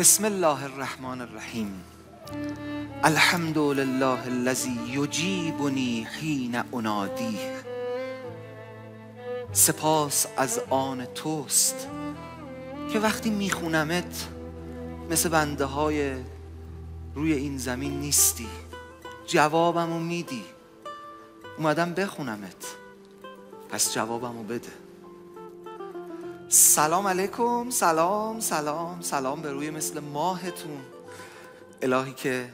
بسم الله الرحمن الرحیم. الحمد لله الذي یجیبنی حین انادیه. سپاس از آن توست که وقتی میخونمت مثل بنده های روی این زمین نیستی. جوابمو میدی. اومدم بخونمت. پس جوابمو بده. سلام علیکم سلام سلام سلام به روی مثل ماهتون. الهی که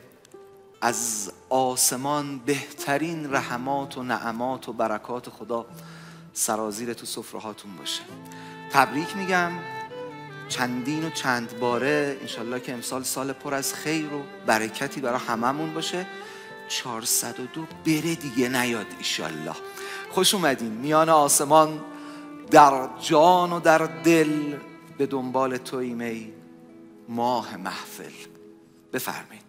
از آسمان بهترین رحمات و نعمات و برکات خدا سرازیر تو سفرهاتون باشه. تبریک میگم. چندین و چند باره انشالله که امسال سال پر از خیر و برکتی برای هممون باشه. 402 بره دیگه نیاد ایشالله خوش اومدین. میان آسمان در جان و در دل به دنبال توییم ای ماه محفل. بفرمایید.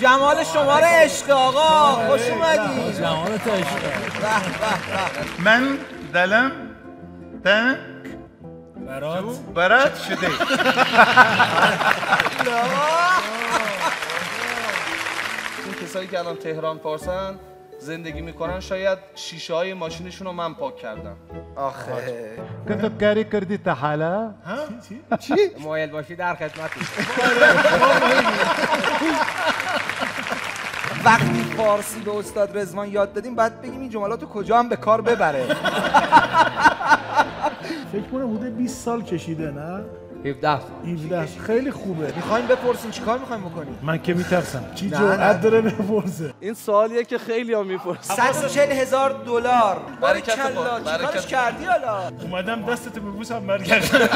جمال شما رو عشق آقا. خوش اومدی. جمالت عشق من دلم تنگ برات. برات شده. کسایی که الان تهران پارسن زندگی می‌کنن شاید شیشه های ماشینشون رو من پاک کردم. آخه. كنت بكاري كردي حالا؟ مایل باشی در خدمت وقتی فارسی به استاد رزوان یاد دادیم بعد بگیم این جملات رو کجا هم به کار ببره؟ فکر کنم حدود 20 سال کشیده نه؟ 17 17 خیلی خوبه می‌خوایم بپرسین چیکار می‌خوایم بکنیم من که میترسم چی جرأت. داره بپرسه این سوالیه که خیلی ها می‌پرسن 140 هزار دلار برکت خود، چیکارش برکت. کردی حالا اومدم دستتو ببوسم برگردم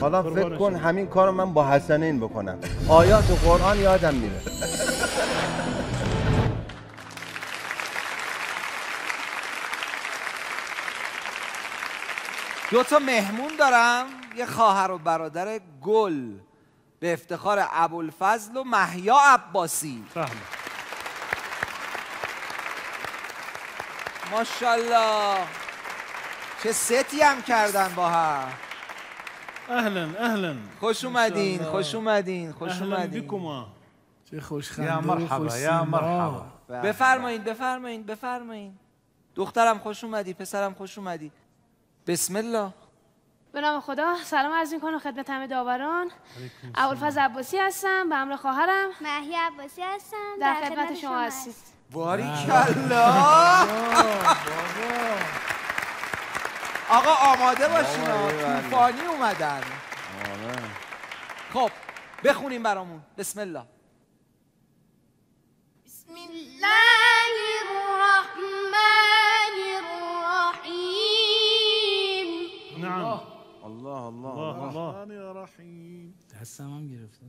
حالا فکر کن همین کارو من با حسنین بکنم. آیات قرآن یادم میره. دو تا مهمون دارم. یه خواهر و برادر گل به افتخار ابوالفضل و محیا عباسی. ماشاءالله. چه ستی هم کردن با هم. اهلا اهلا. خوش اومدین خوش اومدین خوش اومدین. بکما چه خوشخنده یا مرحبا، خوش یا. مرحبا. بفرمایین بفرمایین بفرمایین. دخترم خوش اومدی پسرم خوش اومدی. بسم الله. به نام خدا. سلام عرض می‌کنم خدمت همه داوران. ابوالفضل عباسی هستم. به همراه خواهرم. مهی عباسی هستم. در خدمت شما هستید. باریکلا. آقا آماده باشین ها. طوفانی اومدن. خب بخونیم برامون. بسم الله. بسم الله الرحمن نعم. الله. الله الله الله یا رحیم دستم هم گرفته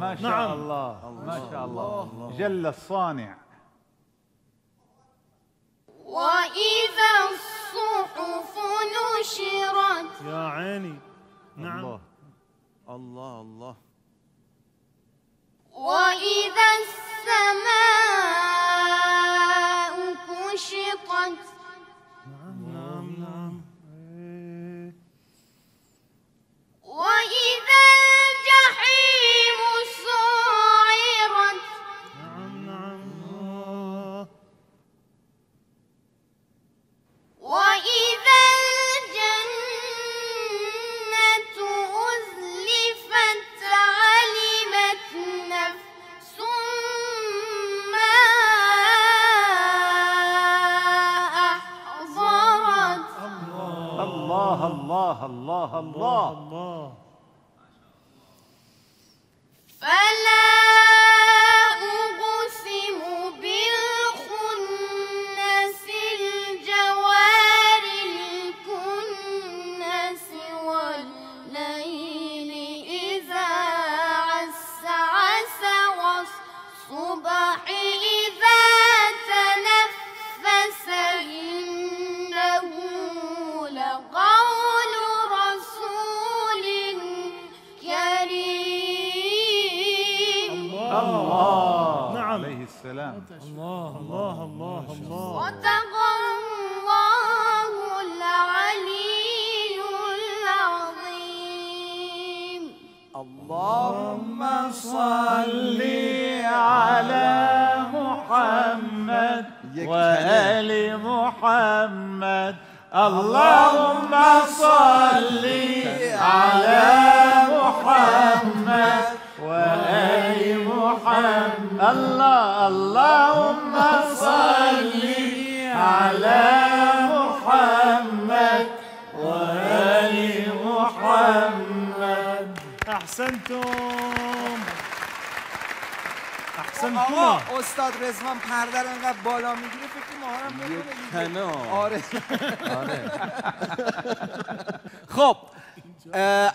ما شاء نعم. الله. ما شاء الله. جل الصانع. وإذا الصحف نشرت یا عینی نعم. الله. الله الله. وإذا السماء كشطت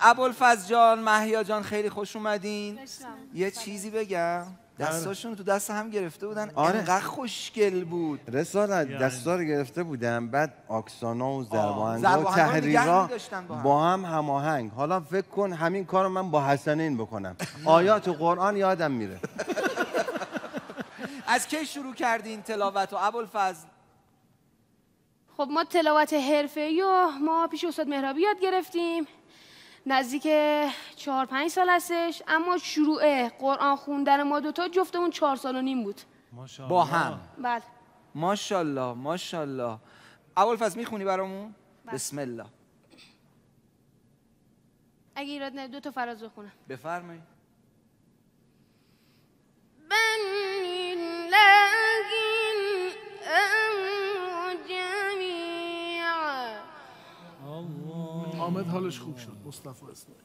ابوالفضل جان محیا جان خیلی خوش اومدین. یه چیزی بگم. دستاشون تو دست هم گرفته بودن. آره. انقدر خوشگل بود. رسالت دستا رو گرفته بودم بعد آکسانا و زرباهنگ و زرباهنگا نگه تحریرا می‌داشتن با هم. با هم هماهنگ. حالا فکر کن همین کارو من با حسنین بکنم. آیات قرآن یادم میره. از کی شروع کردین تلاوت و ابوالفضل. خب ما تلاوت حرفه‌ای و ما پیش استاد مهرابی یاد گرفتیم. نزدیک چهار پنج سال هستش اما شروع قرآن خوندن ما دوتا جفتمون چهار سال و نیم بود. با هم. بله. ماشاءالله ماشاءالله. ابوالفضل می‌خونی برامون؟ بسم الله. اگه ایراد نه دو تا فراز بخونم. بفرمایید. بل لله حامد حالش خوب شد. مصطفی اسماعیل.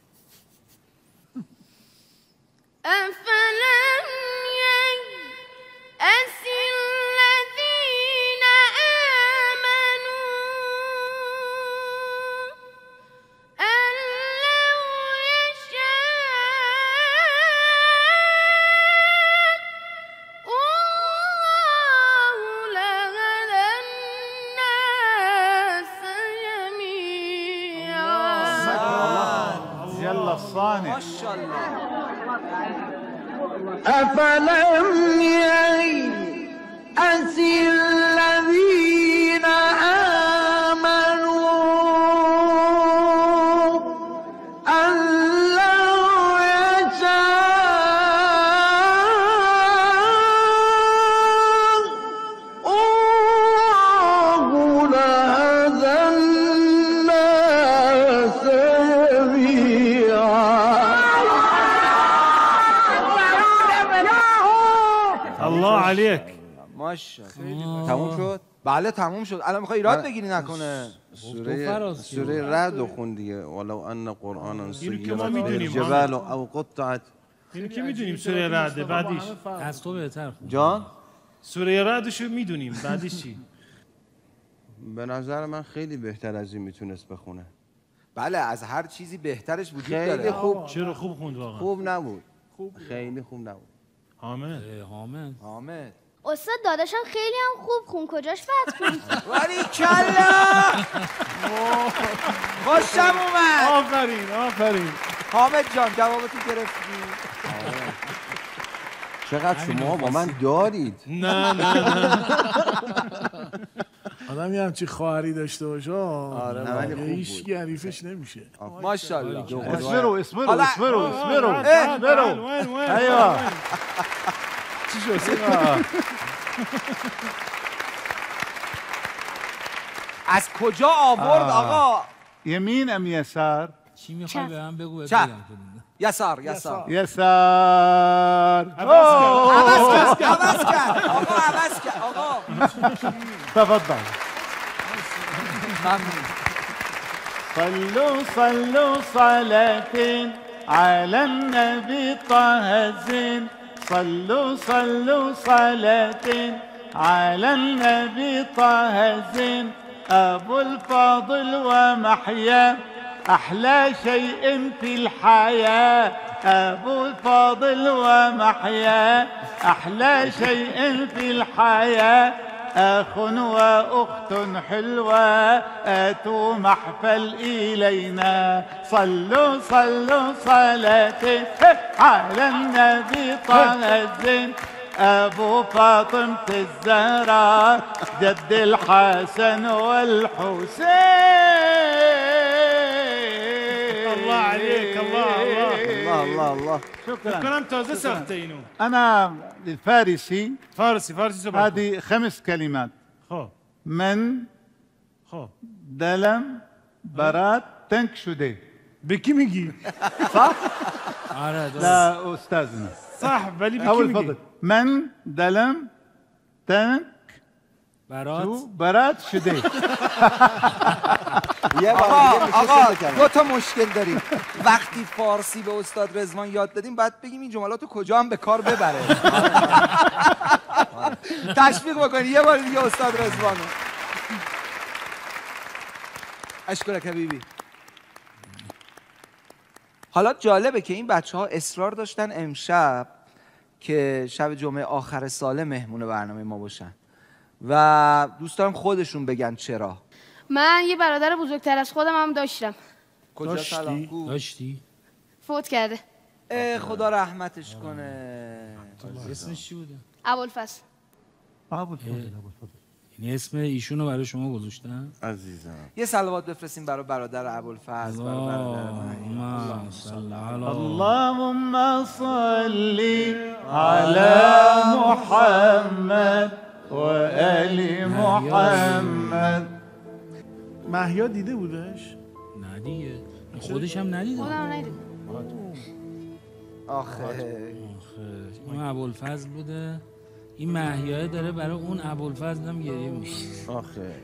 أفلم ييأس الله عليك ماشاءالله. تموم شد؟ بله تموم شد. الان می‌خوای ایراد بگیری نکنه. سوره سوره رعد خون دیگه. ولو ان سیرت می‌دونیم. الجبال او قطعت. اینو که می‌دونیم سوره رعده بعدیش. از تو بهتر جان؟ سوره رعدشو می‌دونیم بعدیش چی؟ به نظر من خیلی بهتر از این می‌تونست بخونه. بله از هر چیزی بهترش وجود خیلی داره. خوب. چرا خوب خوند واقعا؟ خوب نبود. خیلی خوب نبود. حامد حامد حامد استاد داداشم خیلی هم خوب خون کجاش بد خوند؟ ولی کلا خوشم اومد. آفرین آفرین. حامد جان جوابتو گرفتی؟ چقدر شما با من دارید؟ نه نه نه. آدم یه همچی خواهری داشته باشه آره نه، ولی خوب هیچ بود. حریفش نمیشه. ماشاءالله. اصبروا تعال، اصبروا وين وين ايوه چی شد. از کجا آورد. آقا؟ يمين ام يسار چی می‌خوای. به من بگو. بگم يسار آقا کرد آقا تفضل. ممنون. صلوا صلوا صلاة على النبي طه الزين صلوا صلوا صلاة على النبي طه الزين أبو الفاضل ومحيا أحلى شيء في الحياة أبو الفاضل ومحيا. أحلى شيء في الحياة أخ وأخت حلوة. آتوا محفل إلينا. صلوا صلوا صلاة على النبي طه الزين ابو فاطمة الزهراء جد الحسن والحسين. الله شكرا. شكرا. انت أنا الفارسي. فارسي فارسي سبق هذه خمس كلمات. خو من خو دلم برات تنك شده. بكي ميجي صح؟ لا استاذنا. صح بلي بكي اول فضل. من دلم تنك برات؟ شو برات شده. یه بار آقا. دو تا مشکل داریم. وقتی فارسی به استاد رزوان یاد دادیم باید بگیم این جملات رو کجا هم به کار ببره. تشویق بکنی. یه بار دیگه استاد رزوانو اشکرک حبیبی. حالا جالبه که این بچه ها اصرار داشتن امشب که شب جمعه آخر ساله مهمون برنامه ما باشن. و دوست دارم خودشون بگن چرا. من یه برادر بزرگتر از خودم هم داشتم. کجا داشتی؟ داشتی؟ فوت کرده. اه، خدا رحمتش کنه. اسمش چی بوده؟ ابوالفضل. ابو الفضل یعنی اسم ایشونو برای شما گذاشتن؟ عزیزم. یه صلوات بفرستیم برای برادر ابوالفضل برای برادر من. اللهم صل علی اللهم صل على محمد. وآل محمد. محیا دیده بودش؟ نه دیگه. خودش هم ندیده خودم ندیدم. آخه. آخه، اون ابوالفضل بوده. این محیاه داره برای اون ابوالفضل هم گریه می‌کنه. آخه.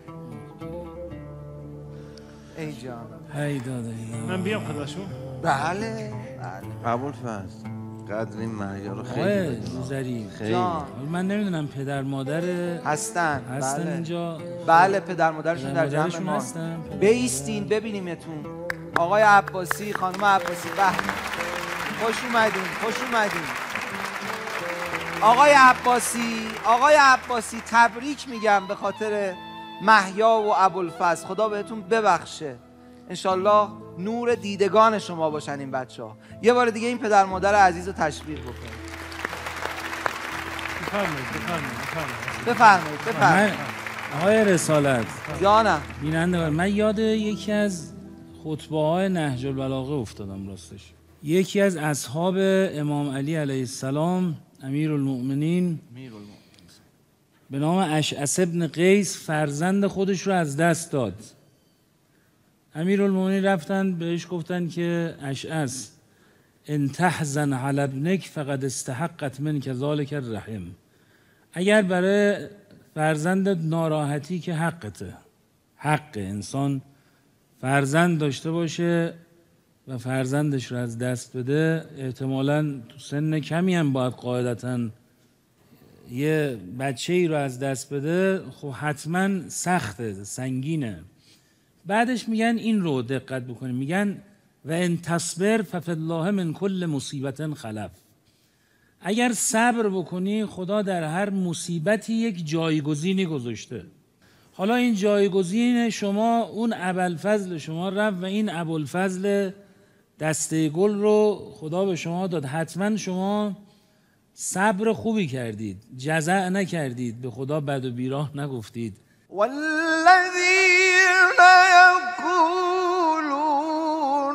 ای جان. هی داده. من بیام خداشون. بله. بله. قبول فضل قدر این محیا رو خیلی. روزری خیلی. من نمی‌دونم پدر مادر هستن. هستن بله. اینجا؟ بله پدر مادرشون در جمع ما هستن؟ بیستین ببینیمتون. آقای عباسی خانم عباسی به خوش اومدین خوش اومدین. آقای عباسی آقای عباسی تبریک میگم به خاطر محیا و ابوالفضل. خدا بهتون ببخشه. انشالله نور دیدگان شما باشن این بچه ها یه بار دیگه این پدر مادر عزیز رو تشویق بکنید. بفرمایید بفرمایید آقای رسالت. جانم. بیننده من یاد یکی از خطبه های نهج البلاغه افتادم راستش. یکی از اصحاب امام علی علیه السلام امیر المؤمنین به نام اشعث ابن قیس فرزند خودش رو از دست داد. امیر المؤمنین رفتن بهش گفتن که اشعث ان تحزن علی ابنک فقد استحقت منک ذلک الرحم اگر برای فرزند ناراحتی که حقته حق انسان فرزند داشته باشه و فرزندش رو از دست بده احتمالا تو سن کمی هم باید قاعدتا یه بچه ای رو از دست بده خب حتما سخته سنگینه. بعدش میگن این رو دقت بکنیم. میگن و ان تصبر ففی الله من کل مصیبت خلف. اگر صبر بکنی خدا در هر مصیبتی یک جایگزینی گذاشته. حالا این جایگزین شما اون ابوالفضل شما رفت و این ابوالفضل دسته گل رو خدا به شما داد. حتما شما صبر خوبی کردید. جزع نکردید. به خدا بد و بیراه نگفتید. والذين يقولون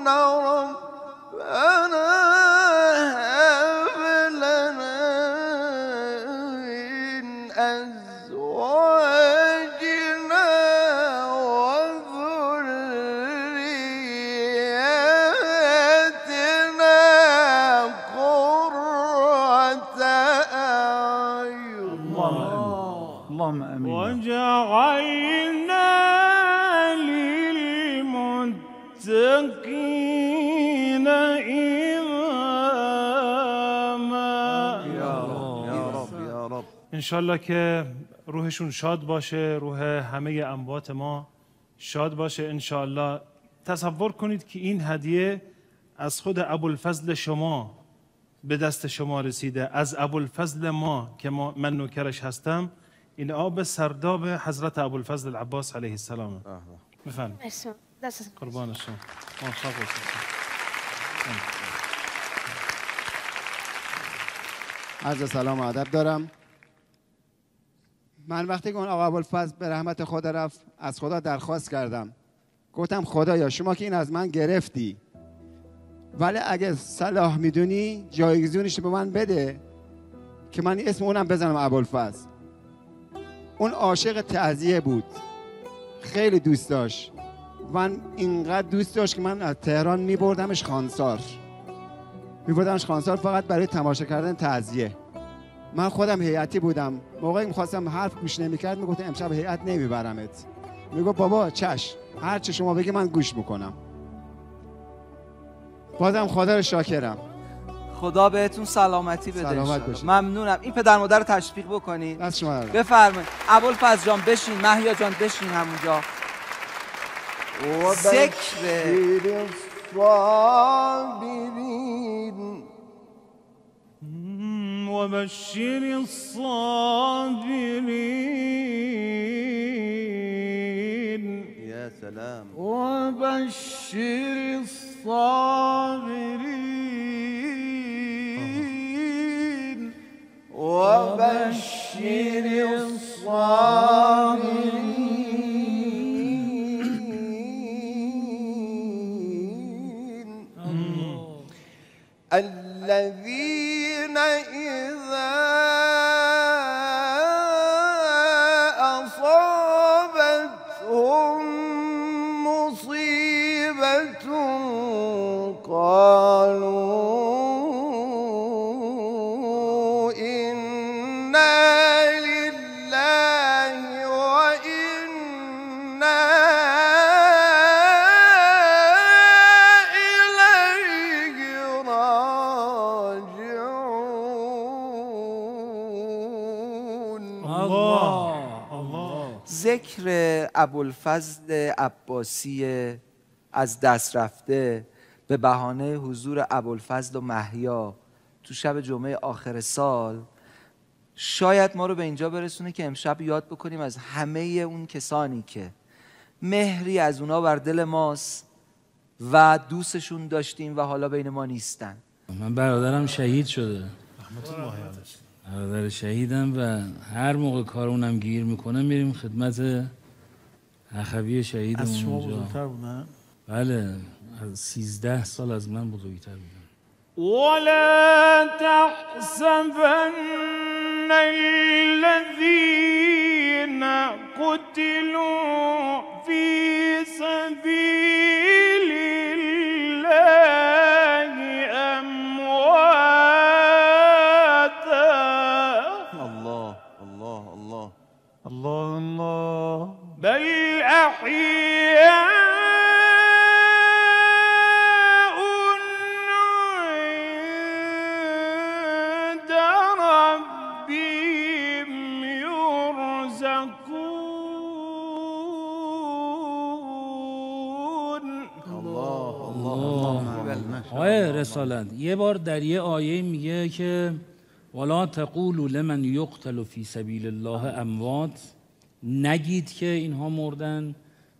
ربنا انشالله که روحشون شاد باشه روح همه اموات ما شاد باشه. انشالله تصور کنید که این هدیه از خود ابوالفضل شما به دست شما رسیده. از ابوالفضل ما که ما من نوکرش هستم این آب سرداب حضرت ابوالفضل العباس علیه السلام. بفرمایید. قربان شما. موفق باشید. عرض سلام و ادب دارم. من وقتی که اون آقا ابوالفضل به رحمت خدا رفت از خدا درخواست کردم. گفتم خدایا شما که این از من گرفتی. ولی اگه صلاح می‌دونی جایگزینش به من بده که من اسم اونم بزنم ابوالفضل. اون عاشق تعذیه بود. خیلی دوست داشت. من اینقدر دوست داشت که من از تهران میبردمش خانسار. میبردمش خانسار فقط برای تماشا کردن تعذیه من خودم هیئتی بودم. موقعی می‌خواستم حرف گوش نمی‌کرد می‌گفت امشب هیئت نمیبرمت. می‌گفت بابا چش هر چه شما بگی من گوش می‌کنم. بازم خدا رو شاکرم. خدا بهتون سلامتی بده سلامت. باشید. ممنونم. این پدر مادر رو تشویق بکنید دست شما. بفرمایید. ابوالفضل جان بشین. محیا جان بشین همونجا. ذکر. وبشر الصابرين. يا سلام. وبشر الصابرين. وبشر الصابرين. الذين ابوالفضل عباسی از دست رفته به بهانه حضور ابوالفضل و محیا تو شب جمعه آخر سال شاید ما رو به اینجا برسونه که امشب یاد بکنیم از همه اون کسانی که مهری از اونا بر دل ماست و دوستشون داشتیم و حالا بین ما نیستن. من برادرم شهید شده. برادر شهیدم و هر موقع کار اونم گیر می‌کنه میریم خدمت اخوی شهید از شما بزرگتر بودن؟ بله از سیزده سال از من بزرگتر بودن. ولا تحسبن الذين قتلوا في سبيل رسالت یه بار در یه آیه میگه که ولا تقولوا لمن یقتل فی سبیل الله اموات نگید که اینها مردن.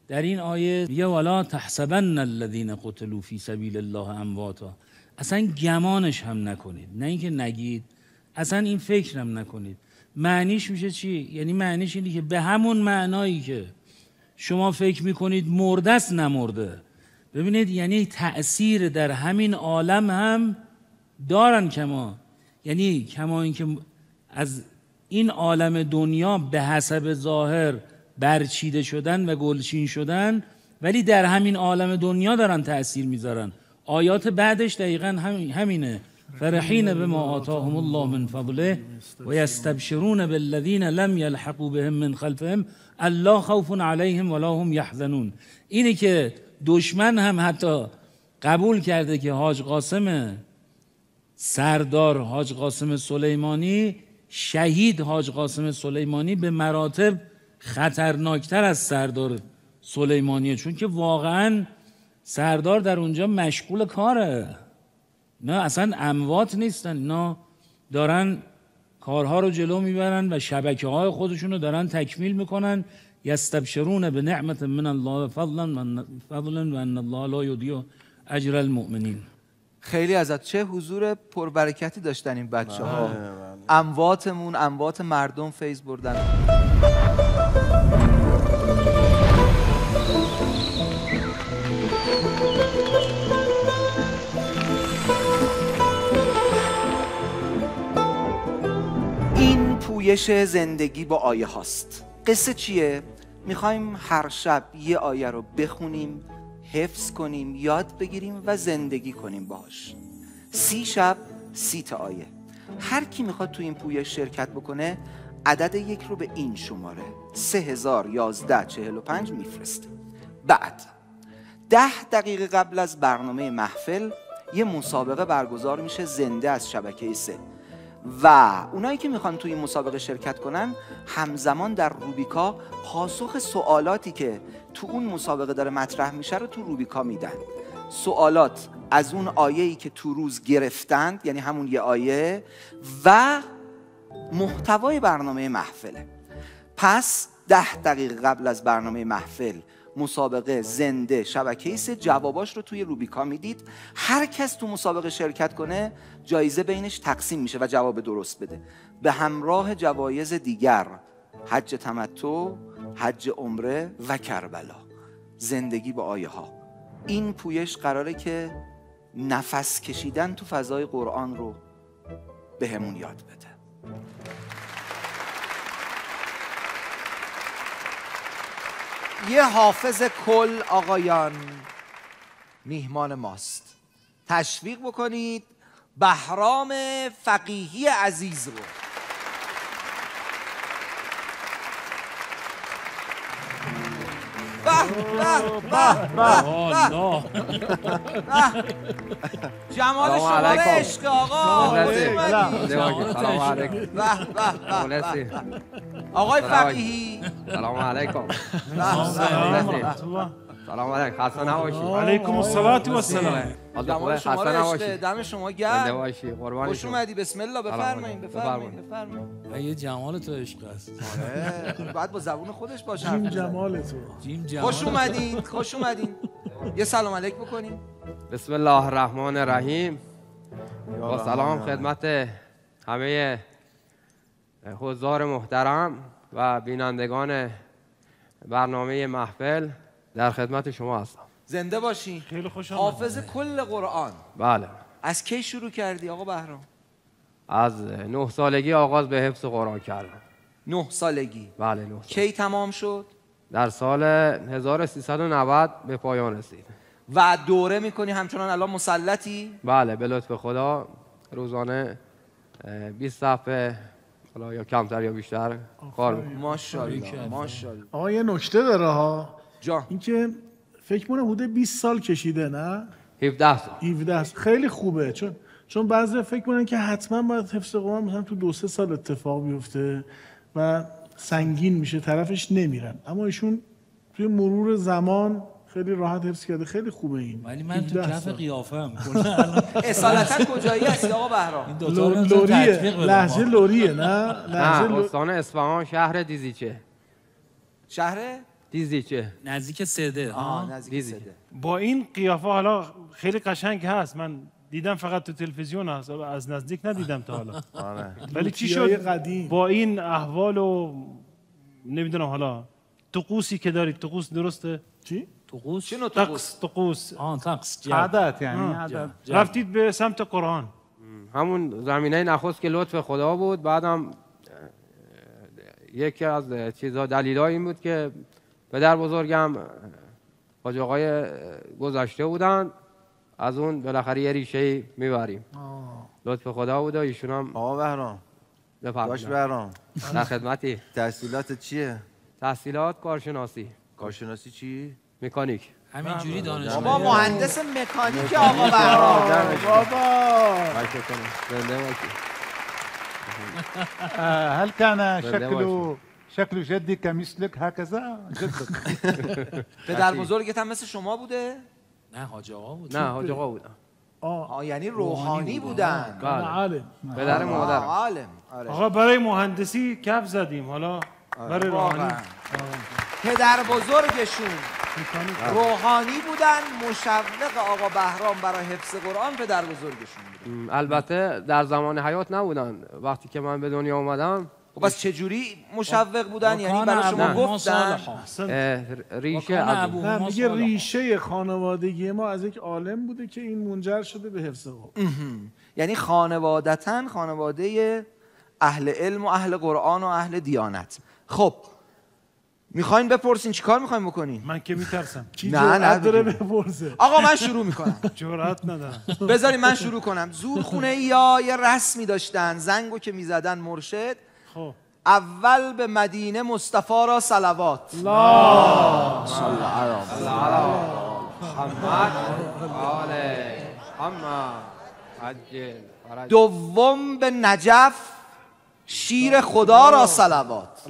در این آیه میگه ولا تحسبن الذین قتلوا فی سبیل الله امواتا اصلا گمانش هم نکنید. نه اینکه نگید اصلا این فکرم نکنید. معنیش میشه چی؟ یعنی معنیش اینه که به همون معنایی که شما فکر می‌کنید مرده است نمرده. ببینید یعنی تأثیر در همین عالم هم دارن کما. یعنی کما اینکه از این عالم دنیا به حسب ظاهر برچیده شدن و گلچین شدن ولی در همین عالم دنیا دارن تأثیر می‌ذارن. آیات بعدش دقیقا همین همینه. فرحین بما آتاهم الله من فضله و یستبشرون بالذین لم یلحقوا بهم من خلفهم الله خوف علیهم ولا هم یحزنون. اینه که دشمن هم حتی قبول کرده که حاج قاسم سردار حاج قاسم سلیمانی شهید حاج قاسم سلیمانی به مراتب خطرناکتر از سردار سلیمانیه. چون که واقعا سردار در اونجا مشغول کاره. نه اصلا اموات نیستن. اینا دارن کارها رو جلو می‌برن و شبکه های خودشون رو دارن تکمیل می‌کنن. یستبشرون به نعمت من الله فضلا و فضلا و ان الله لا یضیع اجر المؤمنین خیلی ازت چه حضور پربرکتی داشتن این بچه ها بله، بله. امواتمون اموات مردم فیض بردن. این پویش زندگی با آیه هاست. قصه چیه؟ می‌خوایم هر شب یه آیه رو بخونیم حفظ کنیم یاد بگیریم و زندگی کنیم باش سی شب سی تا آیه. هر کی می‌خواد تو این پویش شرکت بکنه عدد یک رو به این شماره سه هزار یازده چهل و پنج میفرسته. بعد ده دقیقه قبل از برنامه محفل یه مسابقه برگزار میشه زنده از شبکه سه. و اونایی که می‌خوان توی این مسابقه شرکت کنن همزمان در روبیکا پاسخ سوالاتی که تو اون مسابقه داره مطرح میشه رو تو روبیکا میدن. سوالات از اون آیه‌ای که تو روز گرفتند یعنی همون یه آیه و محتوای برنامه محفله. پس ده دقیقه قبل از برنامه محفل مسابقه زنده. شبکه سه جواباش رو توی روبیکا می‌دید. هر کس تو مسابقه شرکت کنه جایزه بینش تقسیم میشه و جواب درست بده. به همراه جوایز دیگر حج تمتع حج عمره و کربلا. زندگی با آیه ها. این پویش قراره که نفس کشیدن تو فضای قرآن رو بهمون یاد بده. یه حافظ کل آقایان میهمان ماست. تشویق بکنید بهرام فقیهی عزیز رو. به به به به به. جمال سلام شما علیکم. عشق آقا. سلام علیکم. آقای. فقیهی. سلام علیکم. سلام. سلام. علیکم. خسته نباشی. علیکم الصلاة و السلام. جمال شما دم شما زنده گرم. باشی قربان خوش. اومدی. بسم الله بفرمایید. بفرمایید بفرمایید یه جمال تو عشق است. آره، بعد با زبون خودش باشه جیم. جمال تو. جیم جمال. خوش اومدین خوش اومدین. یه سلام علیک بکنیم. بسم الله الرحمن الرحیم. با سلام خدمت همه حضار محترم و بینندگان برنامه محفل در خدمت شما هستم. زنده باشین. خیلی خوش حافظ کل قرآن. بله. از کی شروع کردی آقا بهرام؟ از نه سالگی آغاز به حفظ قرآن کردم. نه سالگی. بله نه سال. کی تمام شد؟ در سال 1390 به پایان رسید. و دوره می‌کنی همچنان الان مسلطی؟ بله به لطف خدا روزانه اه، 20 صفحه حالا یا کمتر یا بیشتر؟ کار. ماشاءالله ماشاءالله. آقا یه نکته داره ها. جان. اینکه فکر کنم حدود 20 سال کشیده نه؟ 17 سال. 17 سال. خیلی خوبه. چون چون بعضی فکر کنن که حتما باید حفظ قرآن مثلا تو دو سه سال اتفاق بیفته و سنگین میشه طرفش نمیرن. اما ایشون توی مرور زمان خیلی راحت حفظ کرده. خیلی خوبه این. ولی من تو 17 کف هم اصالتا کجایی هستی آقا بهرام؟ لوریه. لحظه لوریه نه؟ نه استان اصفهان شهر دیزیچه. شهر؟ دیزیچه. نزدیک سده آه نزدیک. سده. با این قیافه حالا خیلی قشنگ هست. من دیدم فقط تو تلویزیون هست. از نزدیک ندیدم تا حالا. ولی چی شد؟ قدیم. با این احوال و نمی‌دونم حالا طقوسی که دارید طقوس درسته؟ چی؟ طقوس؟ چی نوع طقس طقوس؟ آه طقس یعنی آه. عادت رفتید به سمت قرآن. همون زمینه نخست که لطف خدا بود. بعدم اه، یکی از چیزها دلیل این بود که پدر بزرگم اه، حاج آقای اه، گذشته بودن. از اون بالاخره یه ریشه می‌بریم. لطف خدا بود و ایشون هم آقا بهرام. داش بفرمایید بهرام. در خدمتی. تحصیلات چیه؟ تحصیلات کارشناسی. کارشناسی چی؟ مکانیک. همین جوری دانش بابا مهندس مکانیک آقا بهرام بابا. زنده باشی. آه، هل كان شكله شكل جدي كمثلك هكذا جدك پدر بزرگت هم مثل شما بوده؟ نه حاج آقا بود. نه حاج آقا بودم آه یعنی روحانی بودن. بله. عالم. پدر مادرم آه، عالم. آره. آقا برای مهندسی کف زدیم. حالا برای روحانی. پدر بزرگشون روحانی بودن مشوق آقا بهرام برای حفظ قرآن پدر بزرگشون بودن البته در زمان حیات نبودن. وقتی که من به دنیا اومدم خب پس چجوری مشوق بودن؟ یعنی برای شما گفتن؟ ریشه نه میگه. ریشه خانوادگی ما از یک عالم بوده که این منجر شده به حفظ قرآن. یعنی خانوادتا خانواده اهل علم و اهل قرآن و اهل دیانت. خب می‌خواین بپرسین چیکار می‌خواین بکنین؟ من که میترسم. کی نه، نه، داره. بپرسه؟ آقا من شروع می‌کنم. جرأت ندارم. بذارین من شروع کنم. زورخونه یا یه رسمی داشتن زنگو که می‌زدن مرشد. خب. اول به مدینه مصطفی را صلوات. محمد آله محمد عجل فرج دوم به نجف. شیر خدا را صلوات.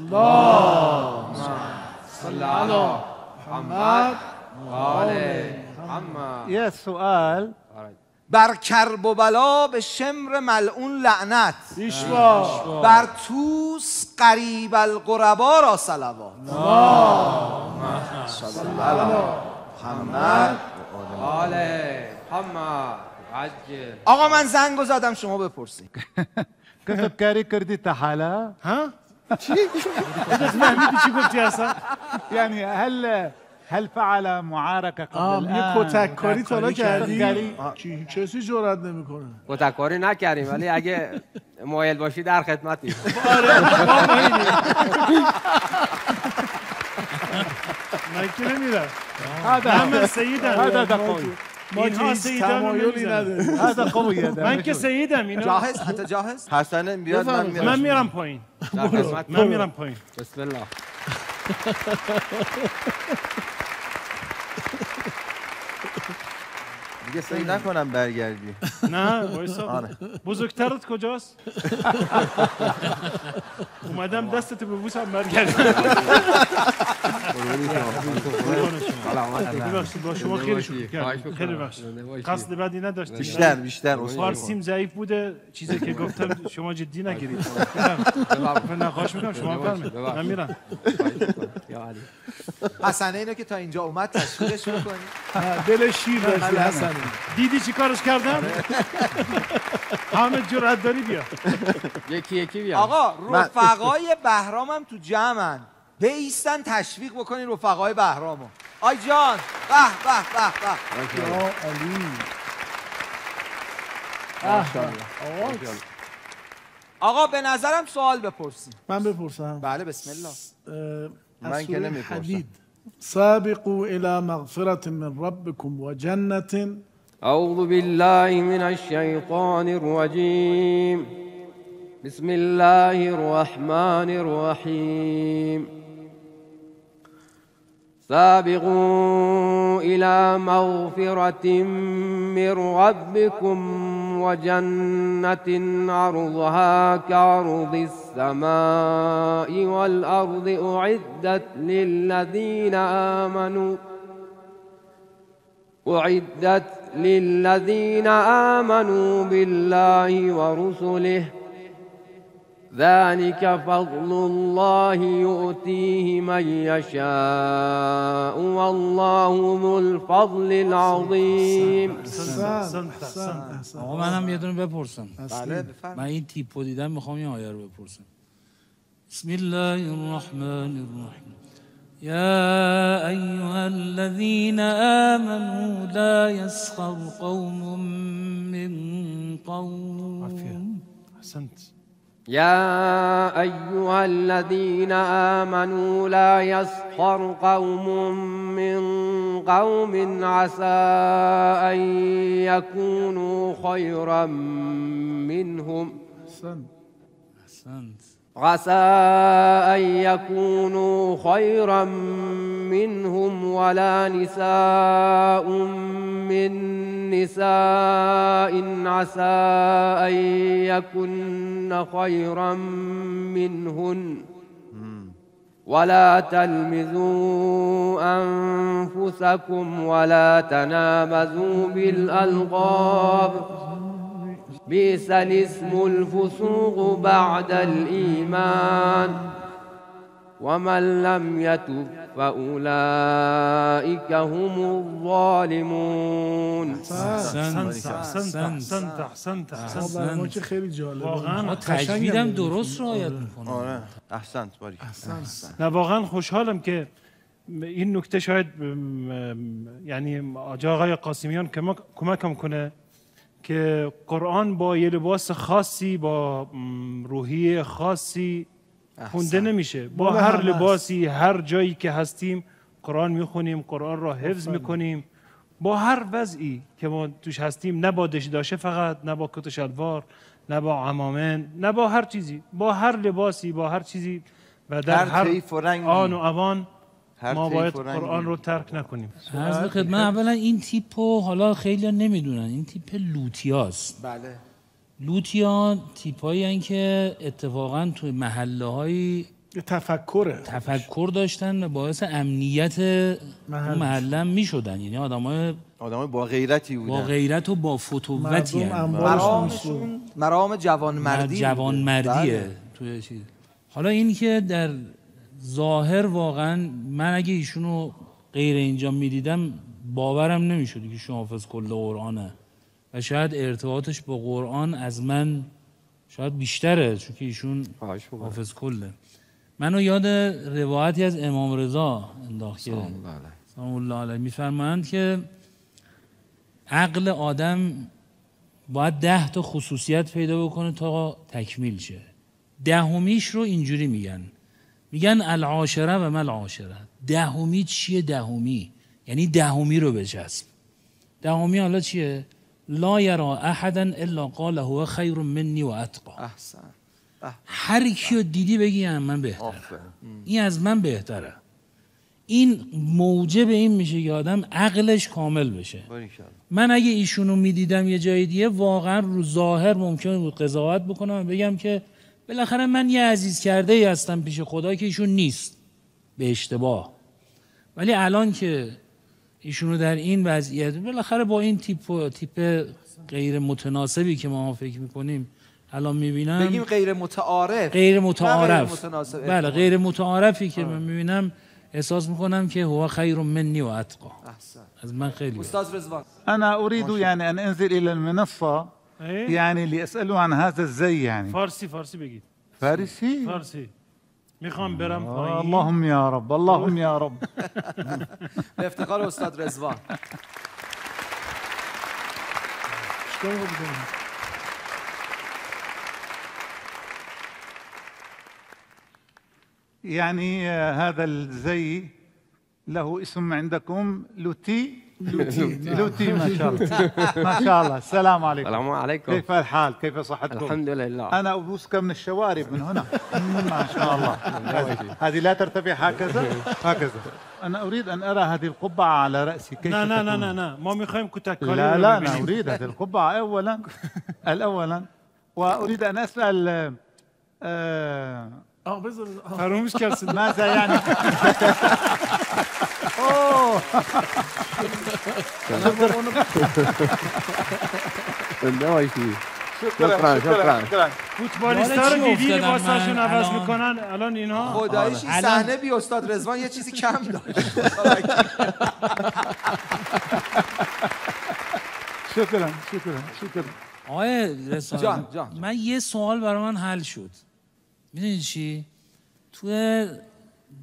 صلی علی محمد آله محمد یه سوال. بر کرب و بلا به شمر ملعون لعنت. بر توس قریب القربا را صلوات. آله محمد. عجل آقا من زنگو زدم شما بپرسید. كتب كاري كردي تحالة ها چی فهمیدی چی گفتی اصلا يعني هل هل فعل معاركة قبل آم یه کتک کاری تا حالا کردی کردی؟ کسی جرأت نمی‌کنه کتککاری نکردیم ولی اگه مایل باشی در خدمتی من که نمیرم هذا سیدم هذا ما که هیچ تمایلی. نداریم. هذا قوي هذا من که سیدم اینا جاهز؟ انت جاهز؟ حسنه بیاد من میرم. من میرم پایین. در خدمت. من میرم پایین. بسم الله. دیگه فکر نکنم برگردی. نه وایسا. آره. بزرگترت کجاست؟ اومدم دستت ببوسم برگردم ببخشید با شما خیلی شکر کردم. خیلی ببخشید. قصد بدی نداشتیم بیشتر بیشتر. اصول فارسیم ضعیف بوده. چیزی که گفتم شما جدی نگیرید. نه خواهش می‌کنم. شما فرمید من میرم. یا علی. حسنه اینو که تا اینجا اومد بکنید نه، دل شیر داشتی حسن. دیدی چی کارش کردم همه جرأت داری بیا یکی یکی بیا آقا رفقای بهرامم تو جمعن بیستن تشویق بکنین رفقای بهرامو آی جان به به به به یا علی آقا به نظرم سوال بپرسین من بپرسم بله بسم الله من که نمی‌پرسم. سابقوا الى مغفرة من ربكم وجنة أعوذ بالله من الشيطان الرجيم. بسم الله الرحمن الرحيم. سابقوا إلى مغفرة من ربكم وجنة عرضها كعرض السماء والأرض أعدت للذين آمنوا أعدت للذين آمنوا بالله ورسله. ذلك فضل الله يؤتيه من يشاء والله ذو الفضل العظيم. آقا منم یه دونه بپرسم. من این تیپو دیدم میخوام این آیه رو بپرسم. بسم الله الرحمن الرحیم. يا أيها الذين آمنوا لا يسخر قوم من قوم. أحسنت. يا أيها الذين آمنوا لا يسخر قوم من قوم. عسى أن يكونوا خيرا منهم. احسن أحسنت. عسى أن يكونوا خيرا منهم ولا نساء من نساء. عسى أن يكن خيرا منهن. ولا تلمزوا أنفسكم ولا تنابزوا بالألقاب. بئس الاسم الفسوق بعد الإيمان ومن لم يتب وأولئك هم الظالمون احسنت احسنت احسنت احسنت خیلی واقعا ما قشنگم تجویدم بود. درست رعایت میکنم آره احسنت باری نه واقعا خوشحالم که این نکته شاید یعنی آجا آقای قاسمیان کمک کمکم کنه که قرآن با یه لباس خاصی با م، روحیه خاصی خونده نمیشه. با هر. لباسی هر جایی که هستیم قرآن می‌خونیم قرآن را حفظ می‌کنیم. با هر وضعی که ما توش هستیم نه با دشداشه فقط نه با کت و شلوار نه با عمامه نه با هر چیزی. با هر لباسی با هر چیزی و در هر هر. آن و اوان ما باید. قرآن رو ترک نکنیم عرض به خدمت اولا این تیپو حالا خیلی نمی‌دونن این تیپ لوتیاست بله لوتیا تیپایی که اتفاقا توی محله های تفکره تفکر داشتن و باعث امنیت محل. اون محله می شدن یعنی آدم های آدم با غیرتی بودن با غیرت و با فتووتی مرامشون مرام جوانمردی. جوانمردیه بله. توی چیز حالا این که در ظاهر واقعا من اگه ایشونو غیر اینجا می‌دیدم باورم نمی‌شد که ایشون حافظ کل قرآنه. و شاید ارتباطش با قرآن از من شاید بیشتره چون که ایشون حافظ کله. منو یاد روایتی از امام رضا انداخت که سلام الله علیه میفرمایند که عقل آدم باید ده تا خصوصیت پیدا بکنه تا تکمیل شه. دهمیش رو اینجوری میگن. میگن العاشره و مل عاشره. دهمی چیه دهمی؟ یعنی دهمی رو بچسب. دهمی حالا چیه؟ لا یرا احدا الا قال هو خیر منی و اتقا. احسن. هر کیو دیدی بگی از من بهتره این از من بهتره. این موجب این میشه که آدم عقلش کامل بشه. باریکلا. من اگه ایشونو می‌دیدم یه جای دیگه واقعا رو ظاهر ممکن بود قضاوت بکنم بگم که بالاخره من یه عزیز کرده ای هستم پیش خدا که ایشون نیست. به اشتباه. ولی الان که ایشونو در این وضعیت بالاخره با این تیپ تیپ غیر متناسبی که ما فکر می‌کنیم الان می‌بینم بگیم غیر متعارف. غیر متعارف. متناسب. بله غیر متعارفی که من می‌بینم احساس می‌کنم که هو خیر منی و اتقا. احسن. از من خیلی استاد رضوان. أنا أريد يعني أن أنزل إلى المنصة إيه؟ يعني لأسأله عن هذا الزي يعني. فارسی فارسی بگید فارسي؟ فارسی میخوام برم آه، پایین اللهم يا رب اللهم يا رب. به افتخار استاد رضوان؟ يعني آه، هذا الزي له اسم عندكم لوتي. لوتي ما شاء الله ما شاء الله السلام عليكم السلام عليكم كيف الحال؟ كيف صحتكم؟ الحمد لله أنا ابوسك من الشوارب من هنا. ما شاء الله هذه- لا ترتفع هكذا؟ هكذا. أنا أريد أن أرى هذه القبعة على رأسي. كيف نه نه نه تكون؟ نه نه ما میخوایم کتککاری لا لا. أنا أريد هذه القبعة اولا. الاولا. وأريد أن أسأل آه، آه بذار آه. ماذا يعني؟ اوه شكرا شكرا شكرا فوتبالیستا رو دیدی لباساشون من؟ عوض؟ می‌کنن؟ الان اینها؟ خداییش این صحنه بی استاد رضوان یه چیزی کم داشت. شكرا شكرا شكرا آقای رسال جان، جان. من یه سوال برای من حل شد. می‌دونی چی؟ تو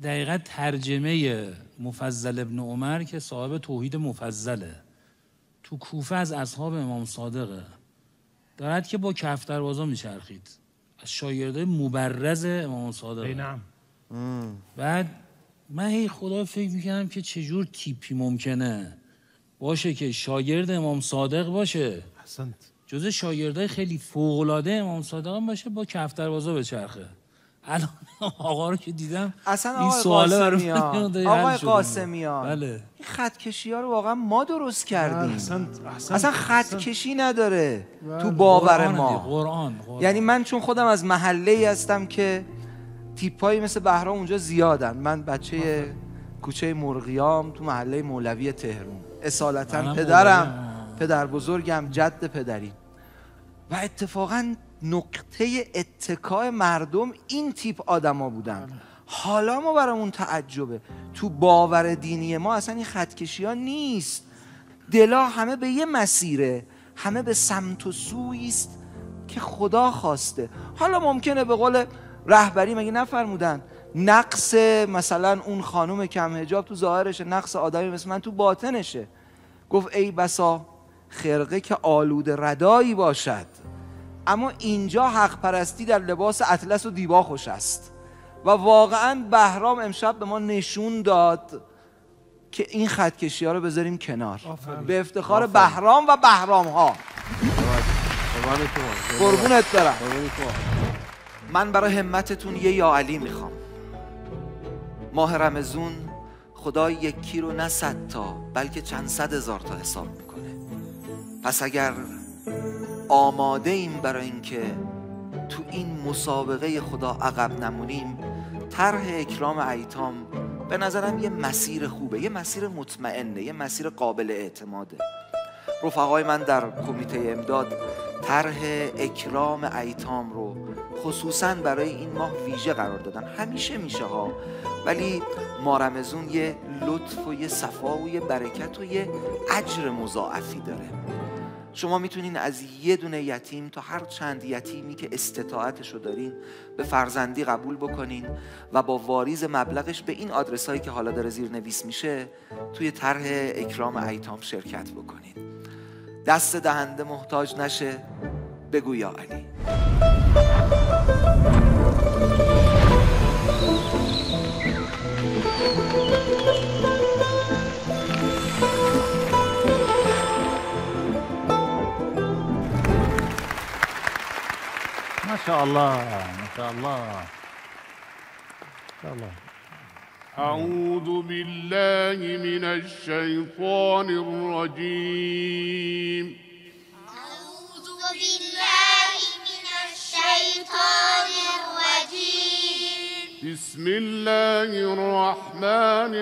دقیقا ترجمه مفضل ابن عمر که صاحب توحید مفضله. تو کوفه از اصحاب امام صادقه. دارد که با کفتربازا میچرخید. از شاگرده مبرز امام صادقه. ای نعم. بعد من هی خدا فکر می‌کردم که چجور تیپی ممکنه باشه که شاگرد امام صادق باشه. احسنت جزء شاگردای خیلی فوق‌العاده امام صادق باشه با کفتربازا بچرخه. الان آقا رو که دیدم اصلا این سواله برای حل آقای. قاسمیان بله این خط کشی ها رو واقعا ما درست کردیم احسنت احسنت اصلا خط. کشی نداره تو باور ما قرآن, قرآن. یعنی من چون خودم از محله ای هستم که تیپایی مثل بهرام اونجا زیادن من بچه کوچه مرغیام تو محله مولوی تهرون اصالتا پدرم. پدر بزرگم جد پدری و اتفاقا نقطه اتکای مردم این تیپ آدما بودن. حالا ما برامون تعجبه. تو باور دینی ما اصلا این خطکشی ها نیست. دلا همه به یه مسیره. همه به سمت و سویی است که خدا خواسته. حالا ممکنه به قول رهبری مگه نفرمودن؟ نقص مثلا اون خانم کم هجاب تو ظاهرشه نقص آدمی مثل من تو باطنشه. گفت ای بسا خرقه که آلود ردایی باشد. اما اینجا حق پرستی در لباس اطلس و دیبا خوش است. و واقعا بهرام امشب به ما نشون داد که این خطکشی ها رو بذاریم کنار. به افتخار. بهرام و بهرام ها قربونت برم. من برای همتتون یه یا علی می‌خوام. ماه رمزون خدا یکی رو نه صد تا بلکه چند صد هزار تا حساب می‌کنه. پس اگر آماده ایم برای اینکه تو این مسابقه خدا عقب نمونیم. طرح اکرام ایتام به نظرم یه مسیر خوبه یه مسیر مطمئنه یه مسیر قابل اعتماده. رفقای من در کمیته امداد طرح اکرام ایتام رو خصوصا برای این ماه ویژه قرار دادن. همیشه میشه ها ولی مارمزون یه لطف و یه صفا و یه برکت و یه اجر مضاعفی داره. شما می‌تونین از یه دونه یتیم تا هر چند یتیمی که استطاعتشو دارین به فرزندی قبول بکنین و با واریز مبلغش به این آدرس هایی که حالا داره زیر نویس میشه توی طرح اکرام ایتام شرکت بکنین. دست دهنده محتاج نشه بگو یا علی. شاء الله ما شاء الله. ما شاء الله. أعوذ بالله من الشيطان الرجيم. أعوذ بالله من الشيطان الرجيم. بسم الله الرحمن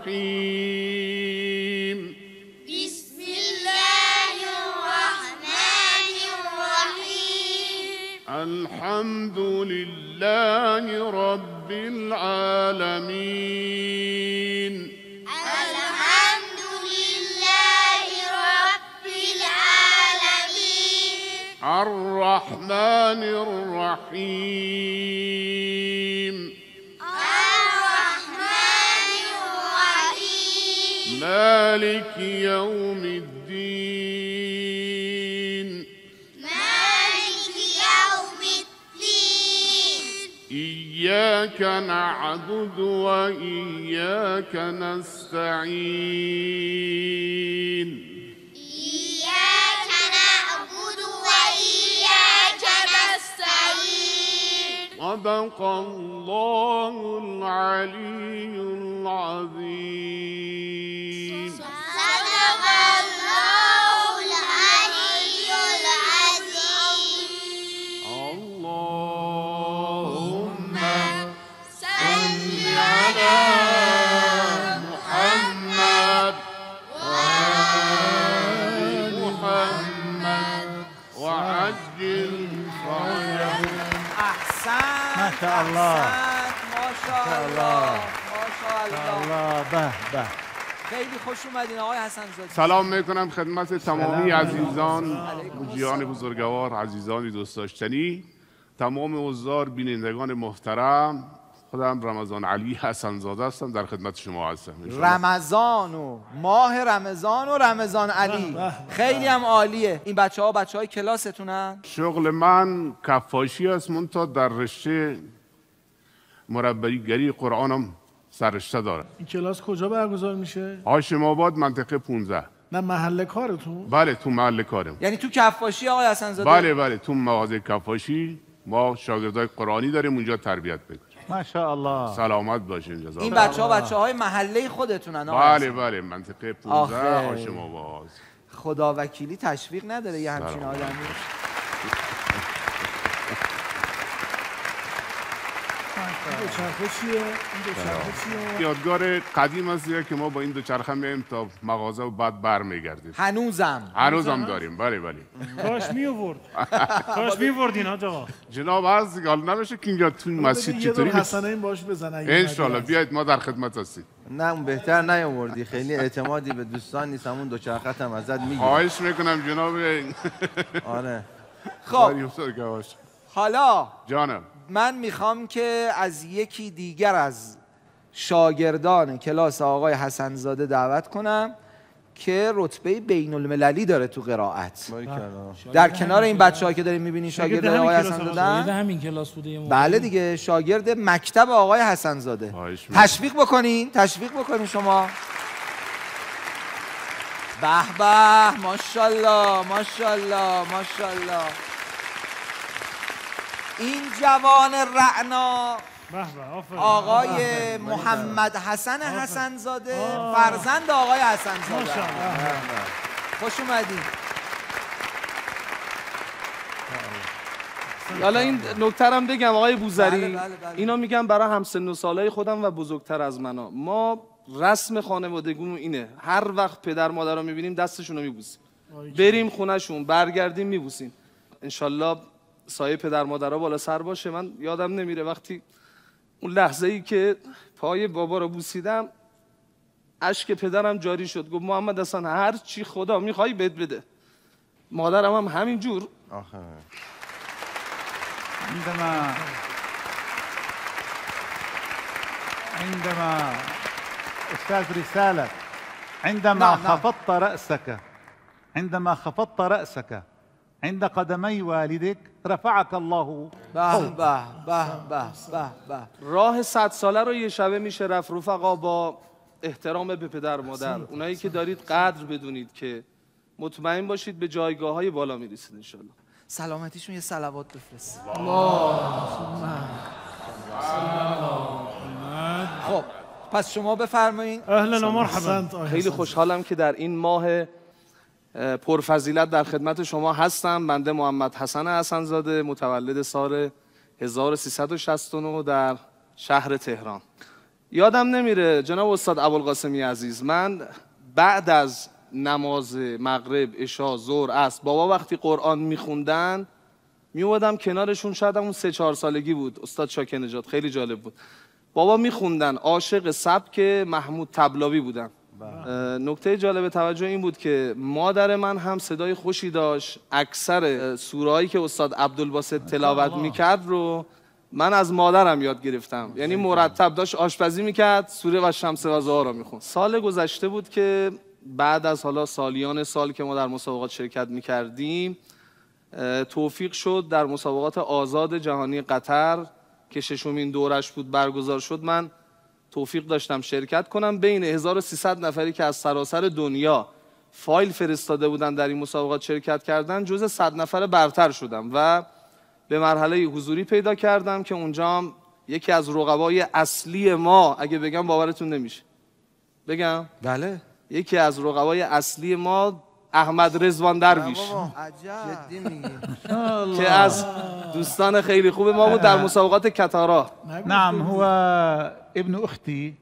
الرحيم. الحمد لله رب العالمين. الحمد لله رب العالمين. الرحمن الرحيم. الرحمن الرحيم. مالك يوم الدين. إياك نعبد وإياك نستعين. إياك نعبد وإياك نستعين. صدق الله العلي العظيم. شاء الله الله به به خیلی خوش اومدین آقای حسن زاده. سلام می‌کنم خدمت تمامی. عزیزان مجیان بزرگوار عزیزان دوست داشتنی. تمام حضار بینندگان محترم. خودم رمضان علی حسن زاده هستم در خدمت شما هستم. رمضان و ماه رمضان و رمضان علی. خیلی هم عالیه. این بچه ها بچه های کلاستونن. شغل من کفاشی است منتها در رشته مربیگری قرآنم سرشته داره. این کلاس کجا برگزار میشه؟ هاشم آباد منطقه 15 نه محل کارتون؟ بله تو محل کارم. یعنی تو کفاشی آقای حسن زاده بله بله تو مغازه کفاشی. ما شاگردای قرآنی داریم اونجا تربیت بکنیم. ما شاء الله سلامت باشین جزاک این. بچه ها بچه های محله خودتونن بله. بله منطقه 15 آخه. هاشم آباد. خدا وکیلی تشویق نداره یه همچین. آدمی. این دوچرخه چیه؟ این دوچرخه چیه؟ یادگار قدیم است که ما با این دوچرخه میایم تا مغازه و بعد برمیگردیم هنوزم. هنوزم داریم. بله بله. کاش می آورد کاش می آوردین حاج آقا. جناب از حال نمیشه که اینجا تو این مسجد چطوری حسنین باش بزن اگه انشالله. اومدی بیاید ما در خدمت هستیم. نه اون بهتر نیاوردی. خیلی اعتمادی به دوستان نیست. همون دوچرخت هم ازت می‌گیره خواهش می‌کنم جناب آره. خب. حالا جانم. من می‌خوام که از یکی دیگر از شاگردان کلاس آقای حسنزاده دعوت کنم که رتبه بین المللی داره تو قرائت. در کنار این بچه که داریم می‌بینین شاگرد آقای کلاس حسنزاده. شاگرد هم؟ همین کلاس بوده یه موقع. بله دیگه شاگرد مکتب آقای حسنزاده. می‌کنم. تشویق بکنین تشویق بکنین شما. به به ماشاءالله ماشاءالله ماشاءالله. این جوان رعنا به به آفرین. آقای محمد حسن حسنزاده فرزند آقای حسنزاده. خوش اومدین حالا این هم بگم آقای بوزری. بله، بله، بله. اینا میگم برای همسن و سالای خودم و بزرگتر از منا ما رسم خانوادگیمون اینه. هر وقت پدر مادر رو می‌بینیم دستشون رو میبوسیم. بریم خونهشون برگردیم میبوسیم. انشالله سایه پدر مادرها بالا سر باشه من یادم نمیره وقتی اون لحظه ای که پای بابا رو بوسیدم اشک پدرم جاری شد. گفت محمد حسن هر چی خدا می‌خوای بد بده. مادرم هم همین جور. آخه. عندما عندما استاذ رساله عندما نعم،. خفضت راسك عندما خفضت راسك عند قدمي والدك رفعك الله. به. به به به به به. راه صد ساله رو یه شبه میشه رفت رفقا با احترام به پدر مادر. اونایی که دارید قدر بدونید که مطمئن باشید به جایگاه های بالا می‌رسید انشالله. سلامتیشون یه صلوات بفرست. خب پس شما بفرمایین. اهلا و مرحبا خیلی خوشحالم که در این ماه اه، پرفضیلت در خدمت شما هستم. بنده محمد حسن حسنزاده متولد سال 1369 در شهر تهران. یادم نمیره جناب استاد ابوالقاسمی عزیز من بعد از نماز مغرب عشا ظهر عصر بابا وقتی قرآن میخوندن میومدم کنارشون. شاید اون سه چهار سالگی بود. استاد شاکر نجات خیلی جالب بود. بابا میخوندن عاشق سبک محمود تبلاوی بودن. نکته جالب توجه این بود که مادر من هم صدای خوشی داشت. اکثر سورهایی که استاد عبدالباسط تلاوت می‌کرد رو من از مادرم یاد گرفتم. یعنی مرتب داشت آشپزی می‌کرد سوره و شمس و ضحی رو می‌خوند. سال گذشته بود که بعد از حالا سالیان سال که ما در مسابقات شرکت می‌کردیم توفیق شد در مسابقات آزاد جهانی قطر که ششمین دورش بود برگزار شد. من توفیق داشتم شرکت کنم. بین 1300 نفری که از سراسر دنیا فایل فرستاده بودن در این مسابقات شرکت کردن جز 100 نفر برتر شدم و به مرحله حضوری پیدا کردم که اونجا هم یکی از رقبای اصلی ما اگه بگم باورتون نمیشه. بگم؟ بله. یکی از رقبای اصلی ما احمد رضوان درویش. که از دوستان خیلی خوب ما بود در مسابقات کتارا. نعم هو ابن اختي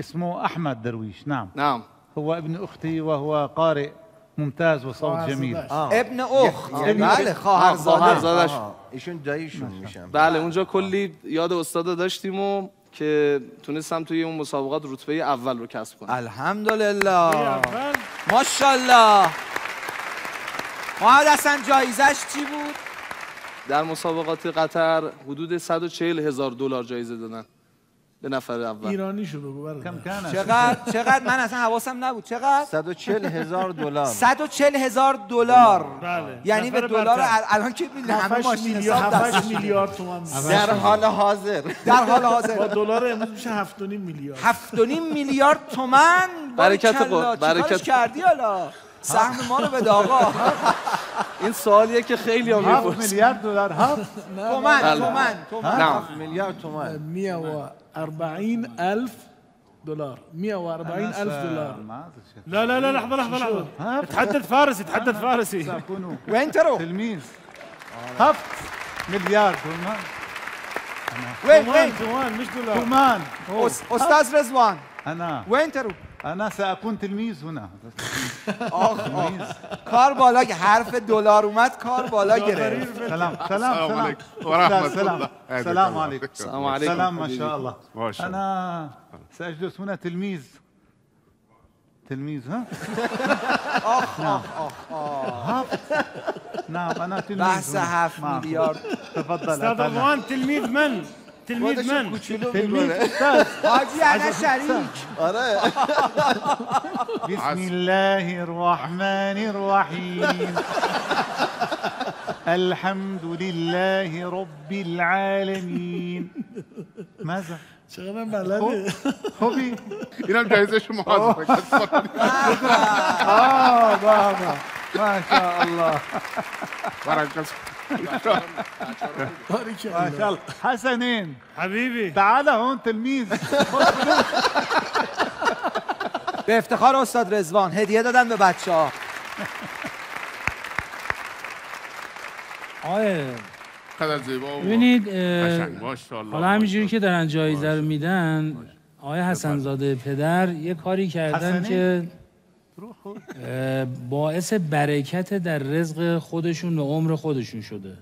اسمه احمد درويش. نعم. نعم. هو ابن اختي وهو قارئ ممتاز وصوت جميل. ابن اخت ابن بله خواهرزادش. آها، ایشون داییشون میشن. بله اونجا کلی یاد استادا داشتیم و که تونستم توی اون مسابقات رتبه اول رو کسب کنم. الحمدلله. ماشاءالله. محمد حسن جایزش چی بود؟ در مسابقات قطر حدود 140 هزار دلار جایزه دادن. به نفر اول. ایرانی شو بگو برادر. چقدر؟ چقدر؟ من اصلا حواسم نبود. چقدر؟ 140 هزار دلار. 140 هزار دلار. بله. یعنی به دلار الان که می‌بینی همه 7 ماشین میلیارد حساب 7 دستشونه. میلیارد تومان در حال حاضر. در حال با حاضر دلار امروز میشه 7 میلیارد. هفت و نیم میلیارد تومن برکت. خود، برکت. کردی حالا؟ سهم ما رو بده آقا. این سوالیه که خیلی هفت می‌پرسن مليار دولار هفت. تومن بله. تومن تومن نه. هفت میلیارد تومن 40 ألف دولار. 140 ألف دولار. لا لا لا لحظة لحظة لحظة. تحدث فارسي تحدث فارسي. وين ترو تلميذ. هفت. مليار تمام وين وين؟ كمان مش دولار. كمان أستاذ رزوان. أنا. وين تروح؟ أنا سأكون تلميذ هنا آخ کار بالا حرف دلار اومد کار بالا گرفت سلام سلام السلام سلام عليكم ورحمة سلام الله. سلام عليكم السلام عليكم سلام ما. شاء الله ما شاء الله. أنا سأجلس هنا تلميذ تلميذ ها؟ آخ. آخ آخ؟ نعم أنا تلميذ بحث نعم. میلیارد تفضل أستاذ أتابع. رضوان تلميذ من؟ تلميذ من؟ تلميذ أستاذ. حاجي على شريك. بسم الله الرحمن الرحيم. الحمد لله رب العالمين. ماذا؟ شغلة بلدي. خوبي أنا شو محاضرتك آه. بابا آه، ما شاء الله. بارك الله حسنين حبيبي تعال هون تلميذ به افتخار استاد رضوان هدیه دادن به بچه ها. آقای قدر زیبا و ببینید حالا همینجوری که دارن جایزه رو میدن آقای حسنزاده پدر یه کاری کردن حسنی؟ که باعث برکت در رزق خودشون و عمر خودشون شده.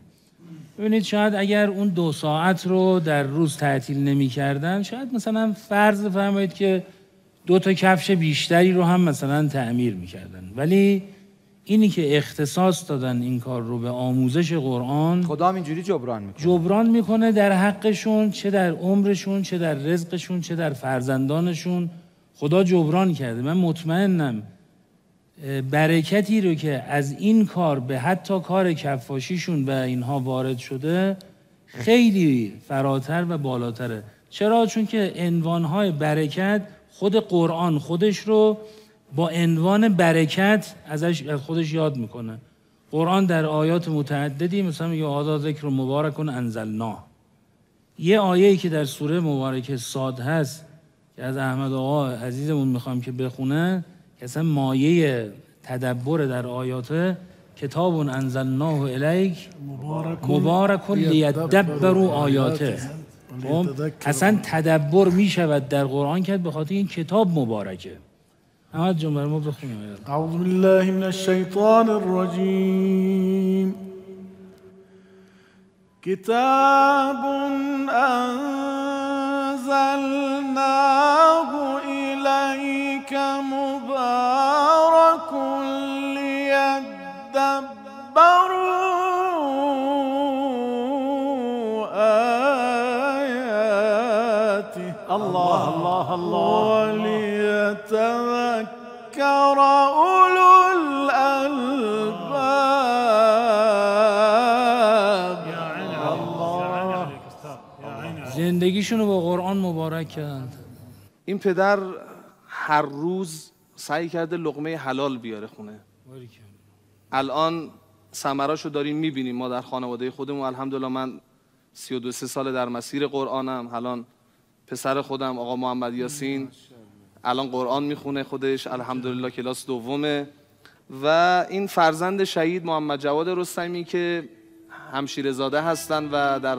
ببینید شاید اگر اون دو ساعت رو در روز تعطیل نمی کردن شاید مثلا فرض بفرمایید که دو تا کفش بیشتری رو هم مثلا تعمیر می‌کردن ولی اینی که اختصاص دادن این کار رو به آموزش قرآن خدا هم اینجوری جبران می‌کنه. جبران می‌کنه در حقشون چه در عمرشون چه در رزقشون چه در فرزندانشون. خدا جبران کرده. من مطمئنم برکتی رو که از این کار به حتی کار کفاشیشون و اینها وارد شده خیلی فراتر و بالاتره. چرا؟ چون که عنوانهای برکت خود قرآن خودش رو با عنوان برکت ازش از خودش یاد می‌کنه. قرآن در آیات متعددی مثلا میگه آدا ذکر مبارک انزلنا. یه آیه‌ای که در سوره مبارکه صاد هست که از احمد آقا عزیزمون می‌خوام که بخونه اصلا مایه تدبر در آیاته کتاب انزلناه الیک مبارک لیدبروا آیاته. خب؟ اصلا تدبر می‌شود در قرآن کرد به خاطر این کتاب مبارکه. احمد جون برای ما بخونیم. أعوذ بالله من الشيطان الرجيم كتاب أنزلناه إليك مبارك ليدبروا آياته. الله الله الله. وليتذكر أولو الألباب. زندگیشون رو با قرآن مبارک کردند این پدر هر روز سعی کرده لقمه حلال بیاره خونه. الان ثمراشو داریم می‌بینیم ما در خانواده خودمون. الحمدلله من 32 سه سال در مسیر قرآنم. الان پسر خودم آقا محمد یاسین. الان قرآن می‌خونه خودش. الحمدلله کلاس دومه. و این فرزند شهید محمد جواد رستمی که همشیره زاده هستن و در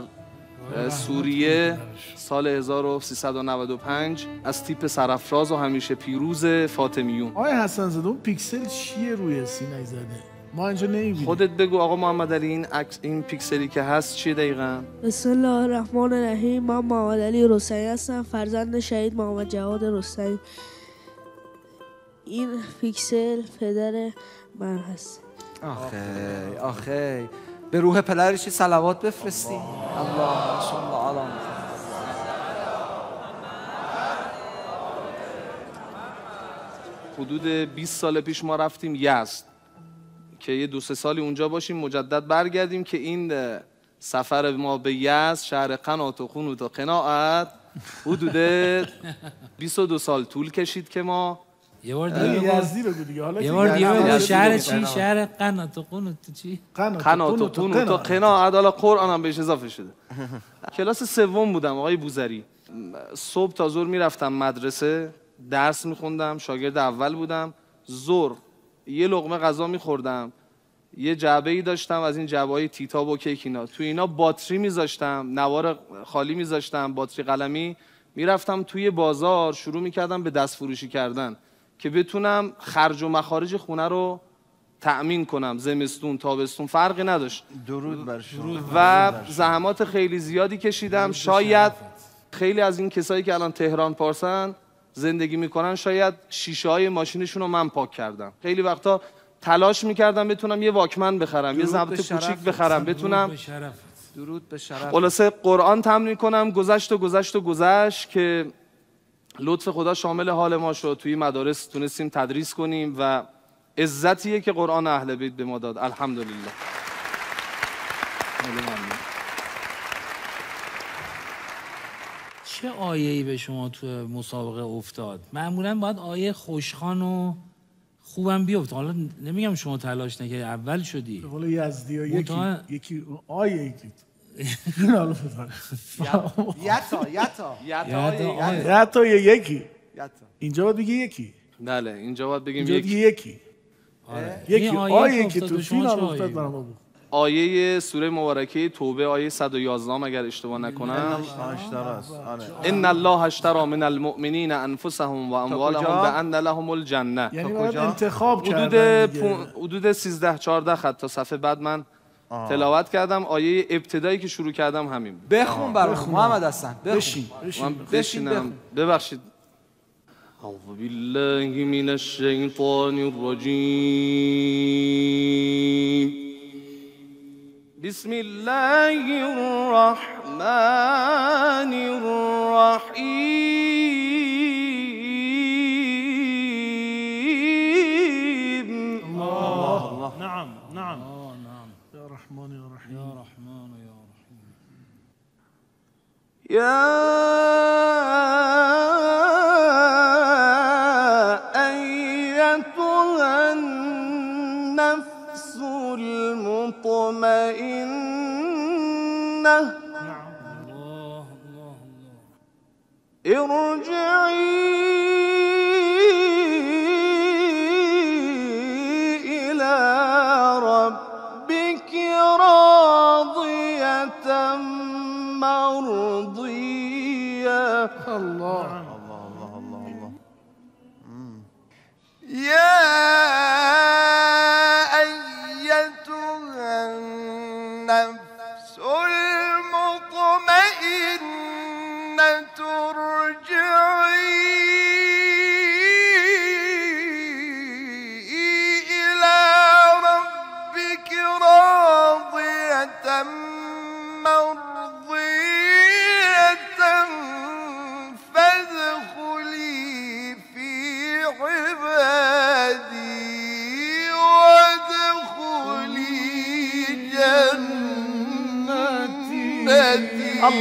سوریه سال 1395 از تیپ سرافراز و همیشه پیروز فاطمیون. آقای حسن زاده اون پیکسل چیه روی سینه زده؟ ما اینجا نمی‌بینیم. خودت بگو آقا محمد علی این عکس این پیکسلی که هست چیه دقیقا؟ بسم الله الرحمن الرحیم. من محمد علی رستمی هستم فرزند شهید محمد جواد رستمی. این پیکسل پدر من هست. آخه آخه. به روح پدرش صلوات بفرستی؟ الله صل علی محمد. حدود 20 سال پیش ما رفتیم یزد. که یه دو سه سالی اونجا باشیم مجدد برگردیم که این سفر ما به یزد شهر قنات و خونوت و قناعت حدود 22 سال طول کشید که ما. یه بار دیگه یزدی بگو دیگه. حالا یه بار دیگه شهر. چی؟ شهر قنات و قنات چی؟ قنات و قنوت و قناعت. حالا قرآن هم بهش اضافه شده. کلاس سوم بودم آقای بوزری. صبح تا ظهر می‌رفتم مدرسه درس میخوندم شاگرد اول بودم. ظهر یه لقمه غذا میخوردم یه جعبه ای داشتم از این جعبه های تیتاب و کیک اینا. تو اینا باتری میذاشتم نوار خالی میذاشتم باتری قلمی. می‌رفتم توی بازار شروع می‌کردم به دست فروشی کردن که بتونم خرج و مخارج خونه رو تأمین کنم. زمستون تابستون فرقی نداشت. درود بر شما. و زحمات خیلی زیادی کشیدم. شاید خیلی از این کسایی که الان تهران پارسن زندگی می‌کنن شاید شیشه های ماشینشون رو من پاک کردم. خیلی وقتا تلاش می‌کردم بتونم یه واکمن بخرم یه ضبط کوچیک. بخرم بتونم به شرف درود به شرف خلاصه قرآن تمرین کنم گذشت و گذشت و گذشت که لطف خدا شامل حال ما شد. توی مدارس تونستیم تدریس کنیم و عزتیه که قرآن اهل بیت به ما داد. الحمدلله خیلی ممنون. چه آیه‌ای به شما تو مسابقه افتاد؟ معمولا باید آیه خوشخوان و خوبم بیفته حالا نمیگم شما تلاش نکردی اول شدی. به قول یزدی ها یکی یکی آیه یکی حالا. یتا یتا. یتا یکی. اینجا باید بگی یکی. بله اینجا باید بگیم یکی. آره. یکی این آیه که تو چه افتاد برام بگو آیه سوره مبارکه توبه آیه 111 ام اگر اشتباه نکنم. آره. ان الله اشترى من المؤمنین انفسهم و اموالهم؟ بان لهم الجنه. یعنی باید؟ انتخاب حدود حدود 13 14 خط تا صفحه بعد من تلاوت کردم. آیه ابتدایی که شروع کردم همین بود. بخون برام محمد حسن بشین. بشین. من بشین بشینم. ببخشید. اعوذ بالله من الشیطان الرجیم. بسم الله الرحمن الرحيم. الله, الله. نعم نعم. آه، نعم. يا رحمن يا رحيم. يا رحمن يا رحيم. يا ارجعي إلى ربك راضية مرضية. الله.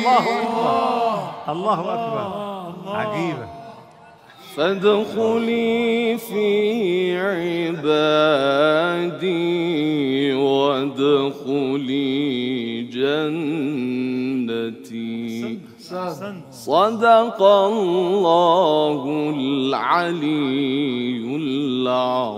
الله أكبر. الله أكبر. عجيبة. فادخلي في عبادي وادخلي جنتي. صدق الله العلي العظيم.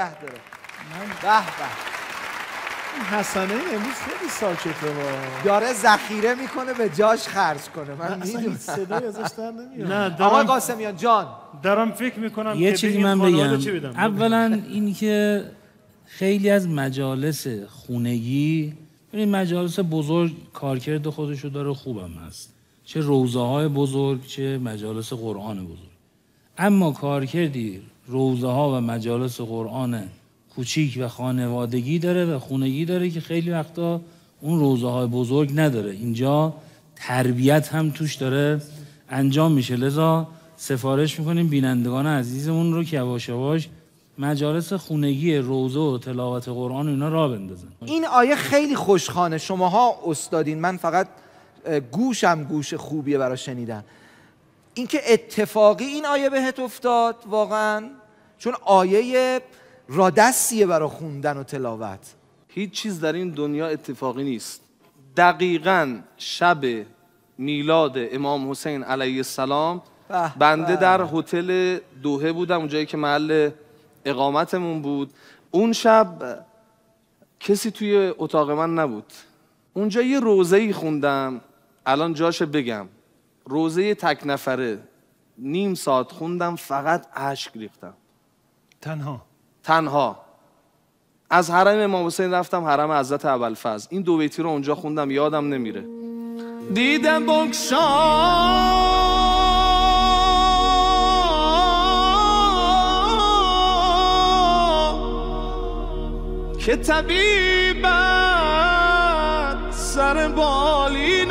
نگه داره. به به. این حسنه امروز خیلی ساکته با داره ذخیره می‌کنه به جاش خرج کنه. من می‌دونم. صدایی ازش در نمیاد. نه آقا دارم قاسمیان جان. دارم فکر می‌کنم یه چیزی من بگم. اولا این که خیلی از مجالس خونگی این مجالس بزرگ کارکرد خودشو داره خوبم هست. چه روزه های بزرگ چه مجالس قرآن بزرگ. اما کارکردی روزه ها و مجالس قرآن کوچیک و خانوادگی داره و خونگی داره که خیلی وقتا اون روزه های بزرگ نداره. اینجا تربیت هم توش داره انجام میشه. لذا سفارش می‌کنیم بینندگان عزیزمون رو که یواش یواش مجالس خونگی روزه و تلاوت قرآن اینا را بندازن. این آیه خیلی خوشخانه. شماها استادین من فقط گوشم گوش خوبیه برای شنیدن. اینکه اتفاقی این آیه بهت افتاد واقعا چون آیه رادستیه برای خوندن و تلاوت. هیچ چیز در این دنیا اتفاقی نیست. دقیقا شب میلاد امام حسین علیه السلام بنده. در هتل دوهه بودم اونجایی که محل اقامتمون بود. اون شب کسی توی اتاق من نبود. اونجا یه روزه ای خوندم. الان جاش بگم. روزه تک نفره. نیم ساعت خوندم فقط اشک ریختم. تنها. تنها. از حرم امام حسین رفتم حرم حضرت ابوالفضل. این دو بیتی رو اونجا خوندم یادم نمیره. دیدم بگشا که طبیبت سر بالین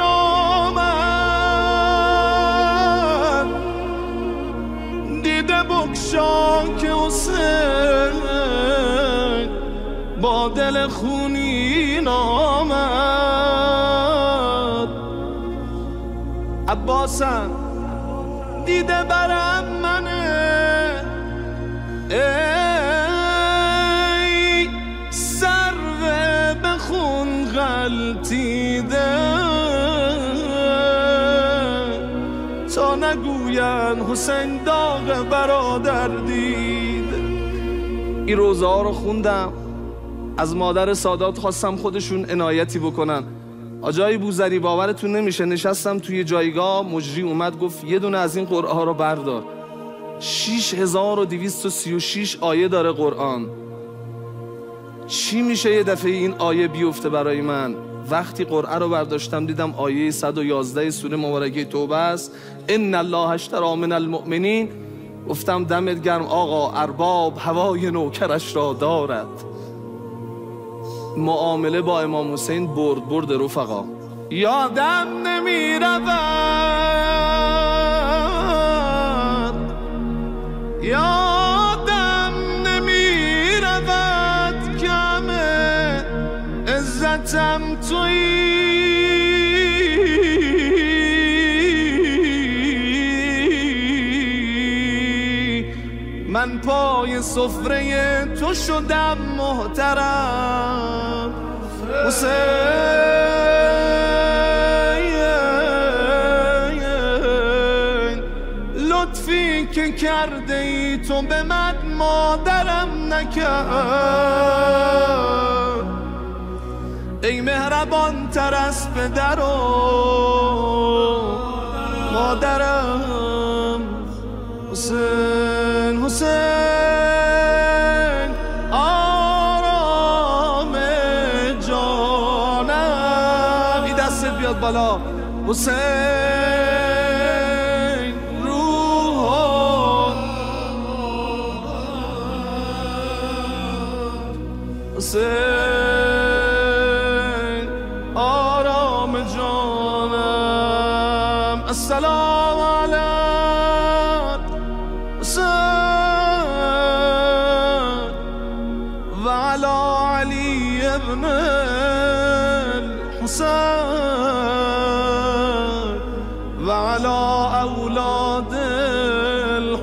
که حسین با دل خونین آمد عباسم دیده برم. نگوین حسین داغ برادر دید. این روزه رو خوندم. از مادر سادات خواستم خودشون عنایتی بکنن. آجای بوزری باورتون نمیشه نشستم توی جایگاه. مجری اومد گفت یه دونه از این قرآن ها رو بردار. 6236 آیه داره قرآن. چی میشه یه دفعه این آیه بیفته برای من؟ وقتی قرآن رو برداشتم دیدم آیه 111 سوره مبارکه توبه است. ان الله اشترى من المؤمنین. گفتم دمت گرم آقا ارباب هوای نوکرش را دارد. معامله با امام حسین برد برد رفقا. یادم نمی رود یادم سفره تو شدم محترم. حسین لطفی که کرده ای تو به من مادرم نکرد. ای مهربان تر از پدر و مادرم. حسین حسین. بالا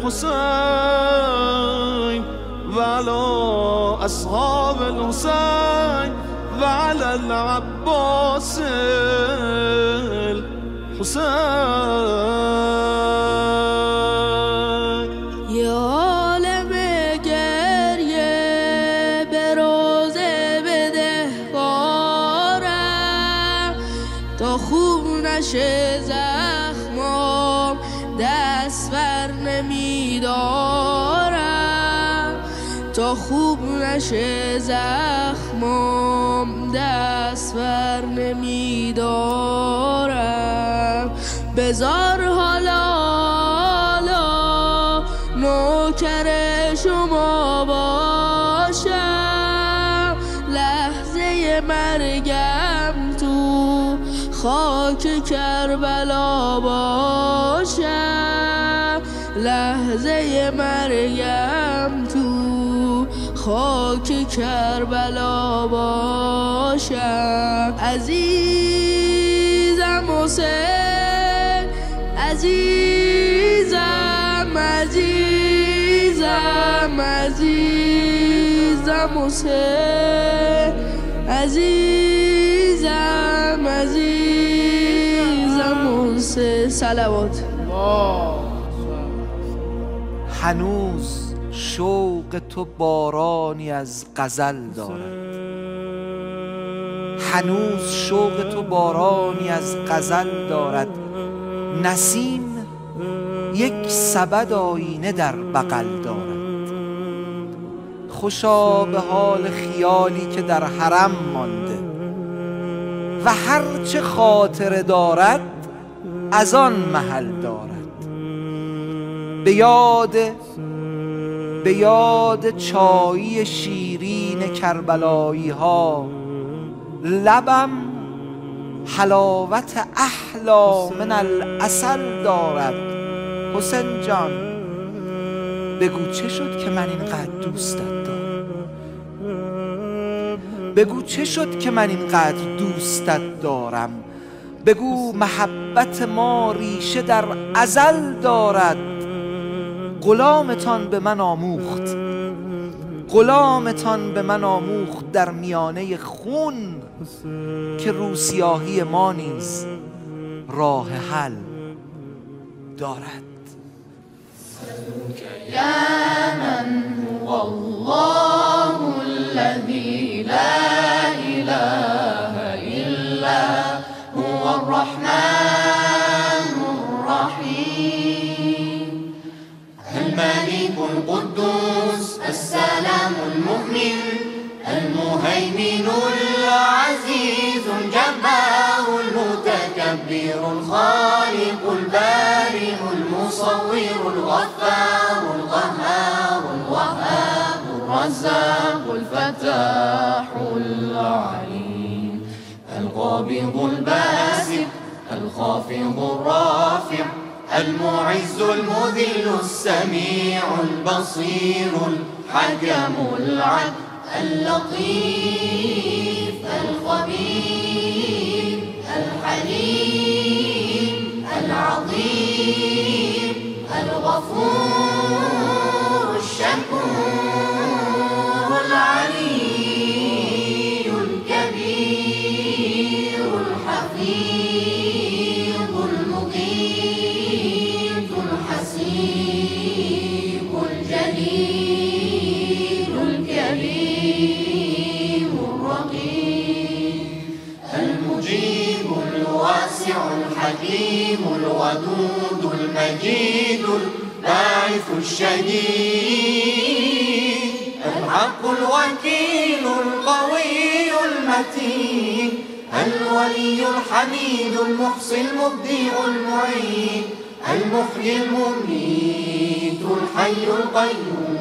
الحسين وعلى أصحاب الحسين وعلى العباس الحسين بزار حالا حالا نوکر شما باشم. لحظه مرگم تو خاک کربلا باشم. لحظه مرگم تو خاک کربلا باشم. حسین عزیزم عزیزم حسین سلوات. هنوز شوق تو بارانی از غزل دارد هنوز شوق تو بارانی از غزل دارد. نسیم یک سبد آینه در بغل دارد. خوشا به حال خیالی که در حرم مانده. و هرچه خاطره دارد از آن محل دارد. به یاد به یاد چایی شیرین کربلایی ها لبم حلاوت احلا من الاصل دارد. حسین جان بگو چه شد که من اینقدر دوستت بگو چه شد که من اینقدر دوستت دارم؟ بگو محبت ما ریشه در ازل دارد. غلامتان به من آموخت. غلامتان به من آموخت در میانه خون که روسیاهی ما نیز راه حل دارد. يا من هو الله الذي لا إله إلا هو الرحمن الرحيم. الملك القدوس السلام المؤمن المهيمن العزيز الجبار المتكبر الخالق البارئ المصور الغفار القهار الرزاق الفتاح العليم القابض الباسط الخافض الرافع المعز المذل السميع البصير الحكم العدل اللطيف الخبير الحليم العظيم الغفور الشكور. الحكيم الودود المجيد الباعث الشديد الحق الوكيل القوي المتين الولي الحميد المحصي المبدع المعين المحيي المميت الحي القيوم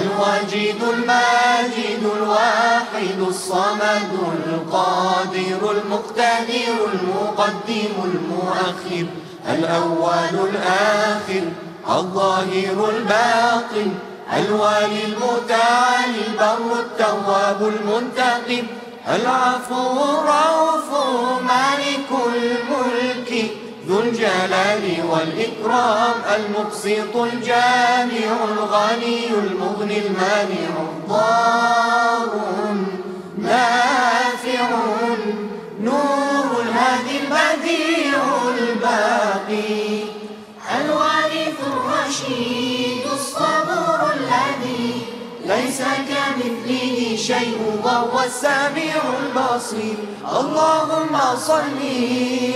الواجد الماجد الواحد الصمد القادر المقتدر المقدم المؤخر الأول الآخر الظاهر الباطن الوالي المتعالي البر التواب المنتقم العفو الرؤوف مالك الملك ذو الجلال والإكرام المقسط الجامع الغني المغني المانع الضار نافع نور الهادي البديع الباقي الوارث الرشيد الصبور الذي ليس كمثله شيء وهو السميع البصير. اللهم صل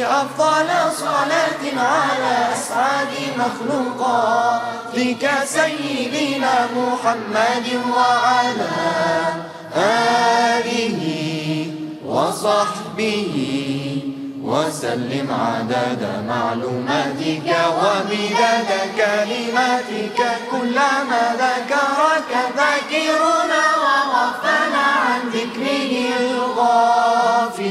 أفضل صلاة على أسعد مخلوقاتك سيدنا محمد وعلى آله وصحبه وسلم عدد معلوماتك ومداد كلماتك. كلما ذكرك ذاكرنا وغفل عن ذكره الغافلون.